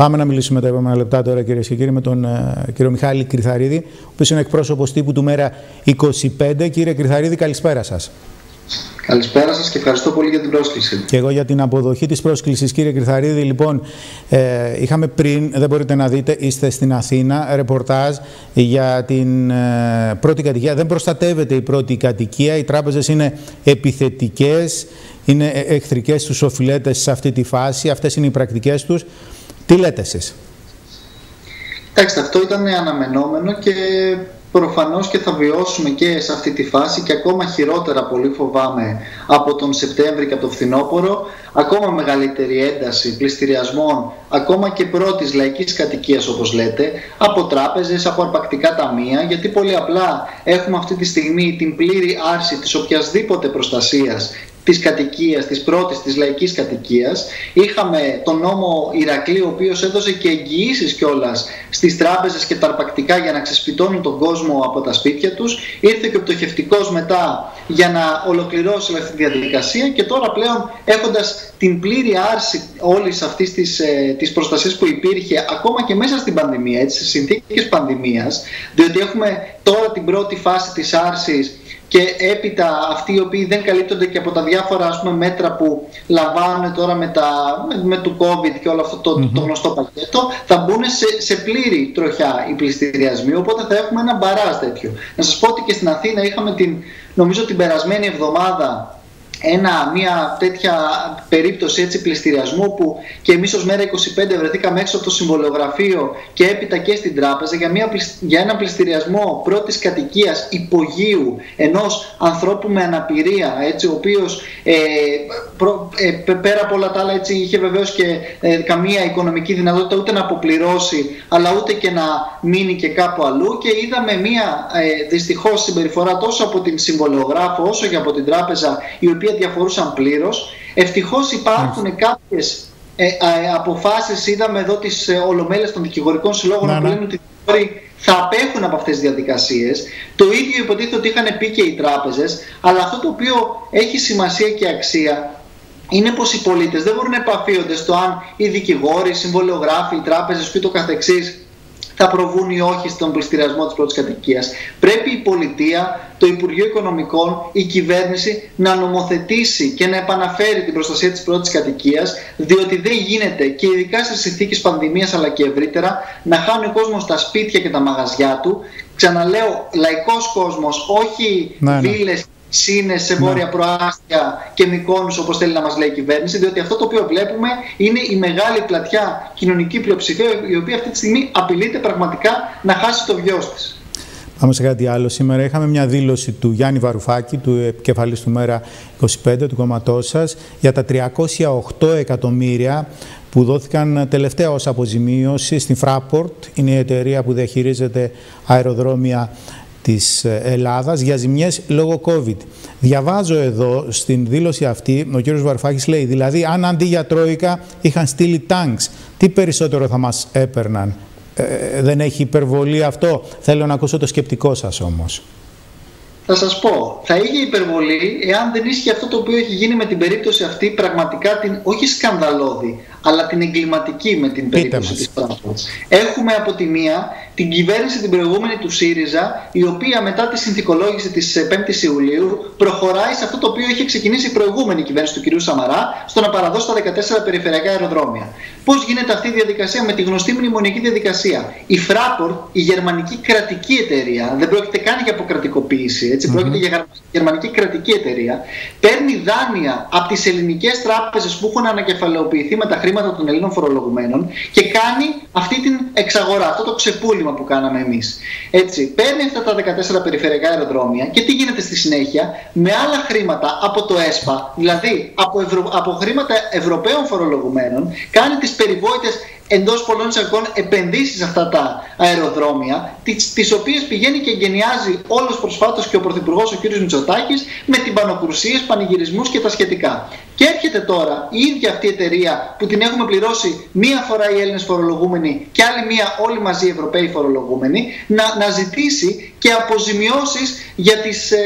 Πάμε να μιλήσουμε τα επόμενα λεπτά τώρα, κυρίες και κύριοι, με τον uh, κύριο Μιχάλη Κρυθαρίδη, ο οποίος είναι εκπρόσωπος τύπου του Μέρα 25. Κύριε Κρυθαρίδη, καλησπέρα σας. Καλησπέρα σας και ευχαριστώ πολύ για την πρόσκληση. Και εγώ για την αποδοχή της πρόσκλησης. Κύριε Κρυθαρίδη, λοιπόν, ε, είχαμε πριν, δεν μπορείτε να δείτε, είστε στην Αθήνα, ρεπορτάζ για την ε, πρώτη κατοικία. Δεν προστατεύεται η πρώτη κατοικία, οι τράπεζες είναι επιθετικές, είναι εχθρικές στους οφειλέτες σε αυτή τη φάση, αυτές είναι οι πρακτικές τους. Τι λέτε εσείς; Κοιτάξτε, αυτό ήταν αναμενόμενο και προφανώς και θα βιώσουμε και σε αυτή τη φάση και ακόμα χειρότερα πολύ φοβάμαι από τον Σεπτέμβρη και από το φθινόπωρο ακόμα μεγαλύτερη ένταση πληστηριασμών ακόμα και πρώτης λαϊκής κατοικίας όπως λέτε από τράπεζες, από αρπακτικά ταμεία γιατί πολύ απλά έχουμε αυτή τη στιγμή την πλήρη άρση της οποιασδήποτε προστασίας της κατοικίας, της πρώτης, της λαϊκής κατοικίας. Είχαμε τον νόμο Ηρακλή, ο οποίος έδωσε και εγγυήσεις κιόλας στις τράπεζες και τα αρπακτικά για να ξεσπιτώνουν τον κόσμο από τα σπίτια τους. Ήρθε και ο πτωχευτικός μετά για να ολοκληρώσει αυτή τη διαδικασία και τώρα πλέον έχοντας την πλήρη άρση όλης αυτής της, ε, της προστασίας που υπήρχε ακόμα και μέσα στην πανδημία, έτσι, σε συνθήκες πανδημίας, διότι έχουμε τώρα την πρώτη φάση της άρσης και έπειτα αυτοί οι οποίοι δεν καλύπτονται και από τα διάφορα ας πούμε, μέτρα που λαμβάνουν τώρα με, τα, με, με το COVID και όλο αυτό το, το γνωστό πακέτο θα μπουν σε, σε πλήρη τροχιά οι πληστηριασμοί οπότε θα έχουμε ένα μπαράζ τέτοιο. Να σας πω ότι και στην Αθήνα είχαμε την, νομίζω την περασμένη εβδομάδα ένα, μια τέτοια περίπτωση έτσι πληστηριασμού που και εμείς ως μέρα 25 βρεθήκαμε έξω από το συμβολογραφείο και έπειτα και στην τράπεζα για, μια, για ένα πληστηριασμό πρώτης κατοικίας υπογείου ενός ανθρώπου με αναπηρία έτσι, ο οποίος ε, ε, πέρα από όλα τα άλλα έτσι, είχε βεβαίως και ε, καμία οικονομική δυνατότητα ούτε να αποπληρώσει αλλά ούτε και να μείνει και κάπου αλλού. Και είδαμε μια ε, δυστυχώς συμπεριφορά τόσο από την συμβολογράφο όσο και από την τράπεζα η οποία διαφορούσαν πλήρως. Ευτυχώς υπάρχουν mm. κάποιες ε, ε, αποφάσεις, είδαμε εδώ τις ε, ολομέλειες των δικηγορικών συλλόγων να, που λένε ότι θα απέχουν από αυτές τις διαδικασίες. Το ίδιο υποτίθεται ότι είχαν πει και οι τράπεζες, αλλά αυτό το οποίο έχει σημασία και αξία είναι πως οι πολίτες δεν μπορούν να επαφίονται στο αν οι δικηγόροι, οι συμβολιογράφοι, οι τράπεζες και το καθεξής θα προβούν ή όχι στον πληστηριασμό της πρώτης κατοικίας. Πρέπει η πολιτεία, το Υπουργείο Οικονομικών, η κυβέρνηση να νομοθετήσει και να επαναφέρει την προστασία της πρώτης κατοικίας, διότι δεν γίνεται και ειδικά σε συνθήκες πανδημίας αλλά και ευρύτερα να χάνει ο κόσμος τα σπίτια και τα μαγαζιά του. Ξαναλέω, λαϊκός κόσμος, όχι ναι, ναι σύνε σε βόρεια ναι. προάστια και μικόνους όπως θέλει να μας λέει η κυβέρνηση διότι αυτό το οποίο βλέπουμε είναι η μεγάλη πλατιά κοινωνική πλειοψηφία η οποία αυτή τη στιγμή απειλείται πραγματικά να χάσει το βιός της. Πάμε σε κάτι άλλο. Σήμερα είχαμε μια δήλωση του Γιάννη Βαρουφάκη, του επικεφαλής του ΜΕΡΑ 25, του κόμματός σας, για τα 308 εκατομμύρια που δόθηκαν τελευταία ως αποζημίωση στην Fraport. Είναι η εταιρεία που διαχειρίζεται αεροδρόμια της ε, Ελλάδας για ζημιές λόγω COVID. Διαβάζω εδώ στην δήλωση αυτή, ο κύριος Βαρφάκης λέει, δηλαδή αν αντί για Τρόικα είχαν στείλει τάγκς, τι περισσότερο θα μας έπαιρναν; Ε, δεν έχει υπερβολή αυτό; Θέλω να ακούσω το σκεπτικό σας όμως. Θα σας πω, θα είχε υπερβολή εάν δεν ίσχυε αυτό το οποίο έχει γίνει με την περίπτωση αυτή πραγματικά την, όχι σκανδαλώδη, αλλά την εγκληματική με την περίπτωση της Frankfurt. Έχουμε από τη μία την κυβέρνηση την προηγούμενη του ΣΥΡΙΖΑ, η οποία μετά τη συνθηκολόγηση της 5ης Ιουλίου προχωράει σε αυτό το οποίο είχε ξεκινήσει η προηγούμενη κυβέρνηση του κ. Σαμαρά, στο να παραδώσει τα 14 περιφερειακά αεροδρόμια. Πώς γίνεται αυτή η διαδικασία με τη γνωστή μνημονιακή διαδικασία; Η Fraport, η γερμανική κρατική εταιρεία, δεν πρόκειται καν για αποκρατικοποίηση, έτσι, mm-hmm. πρόκειται για γερμανική κρατική εταιρεία, παίρνει δάνεια από τις ελληνικές τράπεζες που έχουν ανακεφαλαιοποιηθεί με τα χρήματα των Ελλήνων φορολογουμένων και κάνει αυτή την εξαγορά, αυτό το ξεπούλημα που κάναμε εμείς. Έτσι, παίρνει αυτά τα 14 περιφερειακά αεροδρόμια και τι γίνεται στη συνέχεια; Με άλλα χρήματα από το ΕΣΠΑ, δηλαδή από, ευρω... από χρήματα Ευρωπαίων φορολογουμένων, κάνει τις περιβόητες εντός πολλών εισαγωγικών επενδύσει σε αυτά τα αεροδρόμια, τις οποίες πηγαίνει και εγκαινιάζει όλος προσφάτως και ο Πρωθυπουργός ο κ. Μητσοτάκης με την πανοκρουσίες, πανηγυρισμούς και τα σχετικά. Και έρχεται τώρα η ίδια αυτή η εταιρεία που την έχουμε πληρώσει μία φορά οι Έλληνες φορολογούμενοι και άλλη μία όλοι μαζί οι Ευρωπαίοι φορολογούμενοι να, να ζητήσει και αποζημιώσεις για τις ε,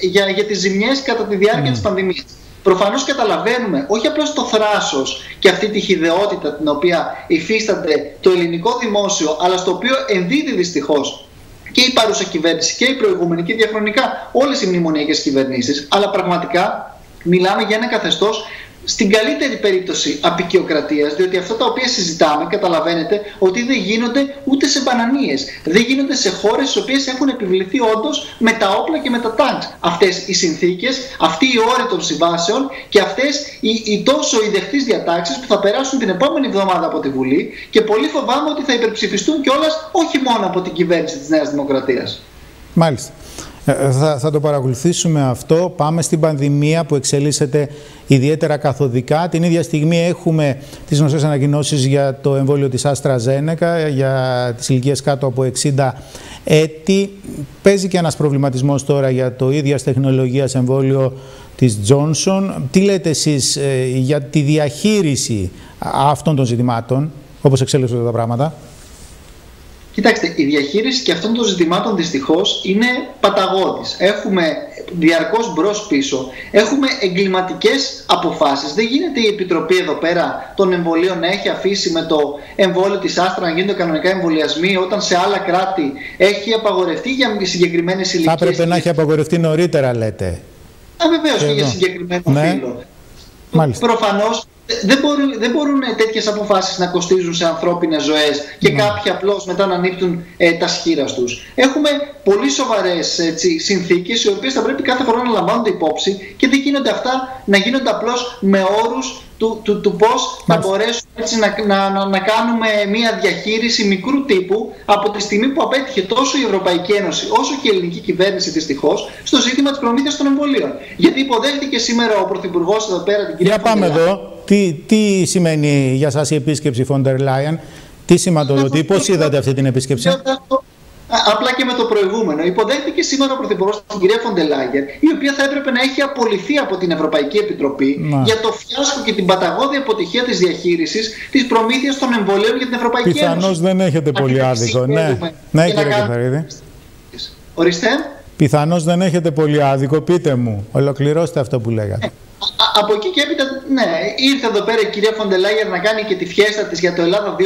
για, για τις ζημιές κατά τη διάρκεια mm. της πανδημίας. Προφανώς καταλαβαίνουμε όχι απλώς το θράσος και αυτή τη χιδεότητα την οποία υφίσταται το ελληνικό δημόσιο, αλλά στο οποίο ενδίδει δυστυχώς και η παρούσα κυβέρνηση και η προηγούμενη και διαχρονικά όλες οι μνημονιακές κυβερνήσεις. Αλλά πραγματικά μιλάμε για ένα καθεστώς στην καλύτερη περίπτωση απεικιοκρατίας, διότι αυτά τα οποία συζητάμε, καταλαβαίνετε ότι δεν γίνονται ούτε σε μπανανίες. Δεν γίνονται σε χώρες στις οποίες έχουν επιβληθεί όντως με τα όπλα και με τα τάγκ. Αυτές οι συνθήκες, αυτοί οι όροι των συμβάσεων και αυτές οι, οι τόσο ιδεχτείς διατάξεις που θα περάσουν την επόμενη εβδομάδα από τη Βουλή και πολύ φοβάμαι ότι θα υπερψηφιστούν κιόλας όχι μόνο από την κυβέρνηση της Νέας Δημοκρατίας. Μάλιστα. Ε, θα, θα το παρακολουθήσουμε αυτό. Πάμε στην πανδημία που εξελίσσεται ιδιαίτερα καθοδικά. Την ίδια στιγμή έχουμε τις γνωστές ανακοινώσεις για το εμβόλιο της Άστρα Ζένεκα για τις ηλικίες κάτω από 60 έτη. Παίζει και ένας προβληματισμός τώρα για το ίδια τεχνολογίας εμβόλιο της Johnson. Τι λέτε εσείς ε, για τη διαχείριση αυτών των ζητημάτων, όπως εξέλιξαν τα πράγματα; Κοιτάξτε, η διαχείριση και αυτών των ζητημάτων δυστυχώς είναι παταγώδης. Έχουμε διαρκώς μπρο-πίσω, έχουμε εγκληματικές αποφάσεις. Δεν γίνεται η Επιτροπή εδώ πέρα των εμβολίων να έχει αφήσει με το εμβόλιο της Άστρα να γίνονται κανονικά εμβολιασμοί, όταν σε άλλα κράτη έχει απαγορευτεί για συγκεκριμένες ηλικίες. Θα έπρεπε να έχει απαγορευτεί νωρίτερα, λέτε. Α, βεβαίως και για συγκεκριμένο ναι. φύλλο. Προφανώς δεν μπορούν, δεν μπορούν τέτοιες αποφάσεις να κοστίζουν σε ανθρώπινες ζωές και ναι. κάποιοι απλώς μετά να ανήπτουν ε, τα σχήρα τους. Έχουμε πολύ σοβαρές έτσι, συνθήκες οι οποίες θα πρέπει κάθε φορά να λαμβάνονται υπόψη και δεν γίνονται αυτά να γίνονται απλώς με όρους του, του, του πώς θα μπορέσουμε έτσι να, να, να, να, κάνουμε μια διαχείριση μικρού τύπου από τη στιγμή που απέτυχε τόσο η Ευρωπαϊκή Ένωση όσο και η ελληνική κυβέρνηση δυστυχώς στο ζήτημα της προμήθειας των εμβολίων. Γιατί υποδέχτηκε σήμερα ο Πρωθυπουργός εδώ πέρα την κυρία Για πάμε εδώ. Τι, τι σημαίνει για σας η επίσκεψη Φόντερ Λάιεν, τι σηματοδοτεί, πώς είδατε αυτή την επίσκεψη; Απλά και με το προηγούμενο. Υποδέχτηκε σήμερα ο Πρωθυπουργός την κυρία Φοντελάγερ, η οποία θα έπρεπε να έχει απολυθεί από την Ευρωπαϊκή Επιτροπή για το φιάσκο και την παταγώδη αποτυχία της διαχείρισης της προμήθειας των εμβολίων για την Ευρωπαϊκή Πιθανώς Ένωση. Πιθανώς δεν έχετε πολύ άδικο. Ναι, ναι κύριε Καθαρίδη. Ορίστε. Πιθανώς δεν έχετε πολύ άδικο. Πείτε μου, ολοκληρώστε αυτό που λέγατε. Ε, από εκεί και έπειτα, ναι, ήρθε εδώ πέρα η κυρία Φοντελάγερ να κάνει και τη φιέστα της για το Ελλάδα 2.0.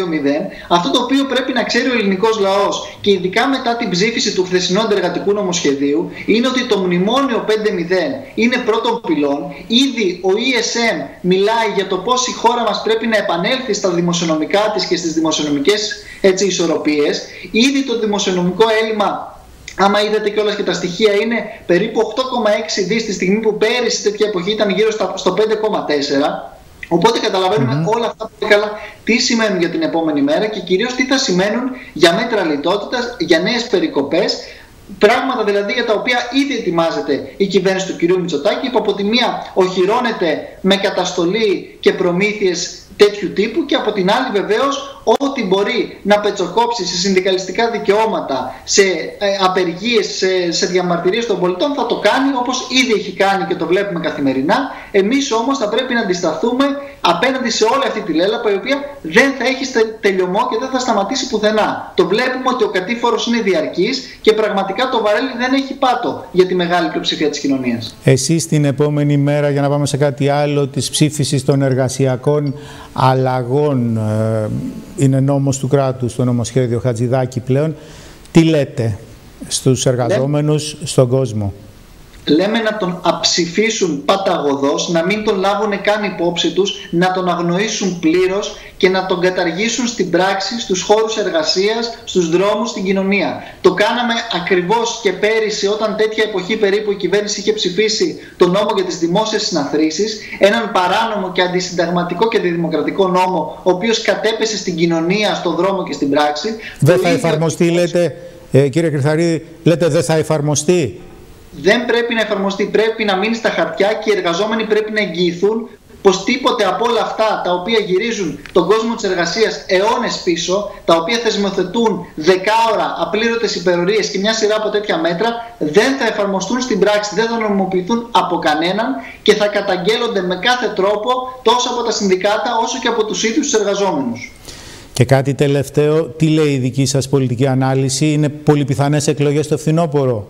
Αυτό το οποίο πρέπει να ξέρει ο ελληνικός λαός και ειδικά μετά την ψήφιση του χθεσινού αντεργατικού νομοσχεδίου είναι ότι το μνημόνιο 5.0 είναι πρώτον πυλών. Ήδη ο ESM μιλάει για το πώς η χώρα μας πρέπει να επανέλθει στα δημοσιονομικά της και στις δημοσιονομικές ισορροπίες. Ήδη το δημοσιονομικό έλλειμμα Άμα είδατε κιόλας και τα στοιχεία, είναι περίπου 8,6 δις τη στιγμή που πέρυσι τέτοια εποχή ήταν γύρω στο 5,4. Οπότε όλα αυτά πολύ καλά τι σημαίνουν για την επόμενη μέρα και κυρίως τι θα σημαίνουν για μέτρα λιτότητας, για νέες περικοπές, πράγματα δηλαδή για τα οποία ήδη ετοιμάζεται η κυβέρνηση του κυρίου Μητσοτάκη που από τη μία οχυρώνεται με καταστολή και προμήθειες τέτοιου τύπου και από την άλλη βεβαίως ό,τι μπορεί να πετσοκόψει σε συνδικαλιστικά δικαιώματα, σε ε, απεργίες, σε, σε διαμαρτυρίες των πολιτών θα το κάνει όπως ήδη έχει κάνει και το βλέπουμε καθημερινά. Εμείς όμως θα πρέπει να αντισταθούμε απέναντι σε όλη αυτή τη λέλαπα η οποία δεν θα έχει τελειωμό και δεν θα σταματήσει πουθενά. Το βλέπουμε ότι ο κατήφορος είναι διαρκής και πραγματικά το βαρέλι δεν έχει πάτο για τη μεγάλη πλειοψηφία της κοινωνίας. Εσείς την επόμενη μέρα, για να πάμε σε κάτι άλλο, της ψήφισης των εργασιακών αλλαγών ε, είναι νόμος του κράτους το νομοσχέδιο Χατζηδάκη πλέον. Τι λέτε στους εργαζόμενους στον κόσμο; Λέμε να τον αψηφίσουν παταγωδός, να μην τον λάβουν καν υπόψη τους, να τον αγνοήσουν πλήρως και να τον καταργήσουν στην πράξη, στους χώρους εργασίας, στους δρόμους, στην κοινωνία. Το κάναμε ακριβώς και πέρυσι όταν τέτοια εποχή περίπου η κυβέρνηση είχε ψηφίσει τον νόμο για τις δημόσιες συναθρήσεις, έναν παράνομο και αντισυνταγματικό και αντιδημοκρατικό νόμο, ο οποίος κατέπεσε στην κοινωνία, στον δρόμο και στην πράξη. Δεν θα εφαρμοστεί, λέτε, ε, κύριε Κρυθαρίδη, λέτε δεν θα εφαρμοστεί; Δεν πρέπει να εφαρμοστεί, πρέπει να μείνει στα χαρτιά και οι εργαζόμενοι πρέπει να εγγυηθούν πως τίποτε από όλα αυτά τα οποία γυρίζουν τον κόσμο της εργασίας αιώνες πίσω, τα οποία θεσμοθετούν δεκάωρα απλήρωτες υπερορίες και μια σειρά από τέτοια μέτρα, δεν θα εφαρμοστούν στην πράξη, δεν θα νομιμοποιηθούν από κανέναν και θα καταγγέλλονται με κάθε τρόπο τόσο από τα συνδικάτα όσο και από τους ίδιους τους εργαζόμενους. Και κάτι τελευταίο, τι λέει η δική σας πολιτική ανάλυση, είναι πολύ πιθανές εκλογές στο φθινόπωρο;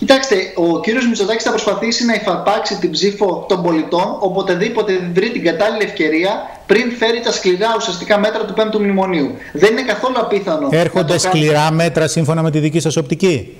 Κοιτάξτε, ο κύριος Μητσοτάκης θα προσπαθήσει να υφαρπάξει την ψήφο των πολιτών οποτεδήποτε βρει την κατάλληλη ευκαιρία πριν φέρει τα σκληρά ουσιαστικά μέτρα του 5ου Μνημονίου. Δεν είναι καθόλου απίθανο. Έρχονται σκληρά μέτρα σύμφωνα με τη δική σας οπτική;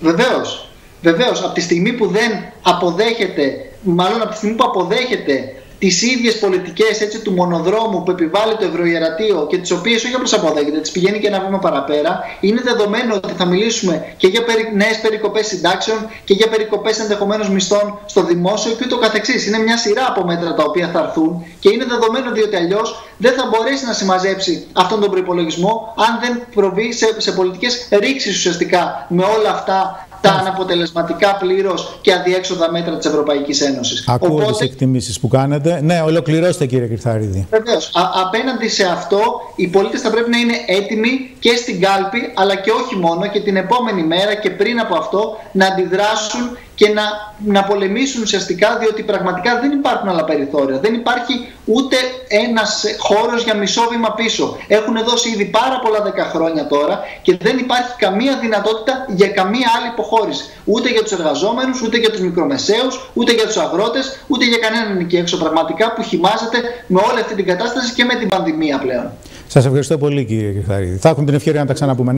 Βεβαίως. Βεβαίως, από τη στιγμή που δεν αποδέχεται, μάλλον από τη στιγμή που αποδέχεται τις ίδιες πολιτικές του μονοδρόμου που επιβάλλει το Ευρωιερατείο και τις οποίες όχι απλώς αποδέχεται, τις πηγαίνει και ένα βήμα παραπέρα, είναι δεδομένο ότι θα μιλήσουμε και για περι... νέες περικοπές συντάξεων και για περικοπές ενδεχομένως μισθών στο δημόσιο και ούτω καθεξής. Είναι μια σειρά από μέτρα τα οποία θα έρθουν και είναι δεδομένο διότι αλλιώς δεν θα μπορέσει να συμμαζέψει αυτόν τον προπολογισμό αν δεν προβεί σε, σε πολιτικές ρήξεις ουσιαστικά με όλα αυτά τα αναποτελεσματικά πλήρως και αδιέξοδα μέτρα της Ευρωπαϊκής Ένωσης. Ακούω Οπότε... τι εκτιμήσεις που κάνετε. Ναι, ολοκληρώστε κύριε Κρυθαρίδη. Βεβαίως. Απέναντι σε αυτό, οι πολίτες θα πρέπει να είναι έτοιμοι και στην κάλπη, αλλά και όχι μόνο, και την επόμενη μέρα και πριν από αυτό να αντιδράσουν και να, να πολεμήσουν ουσιαστικά διότι πραγματικά δεν υπάρχουν άλλα περιθώρια. Δεν υπάρχει ούτε ένας χώρος για μισό βήμα πίσω. Έχουν δώσει ήδη πάρα πολλά δέκα χρόνια τώρα και δεν υπάρχει καμία δυνατότητα για καμία άλλη υποχώρηση. Ούτε για τους εργαζόμενους, ούτε για τους μικρομεσαίους, ούτε για τους αγρότες, ούτε για κανέναν εκεί έξω πραγματικά που χυμάζεται με όλη αυτή την κατάσταση και με την πανδημία πλέον. Σας ευχαριστώ πολύ κύριε Κιθαρίδη. Θα έχουμε την ευκαιρία να τα ξαναπούμε.